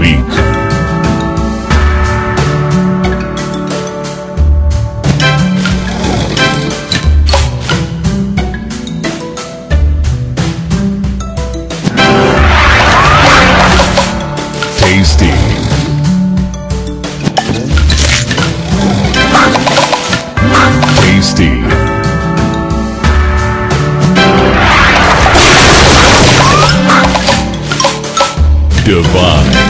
week. Tasty. Tasty. Divine.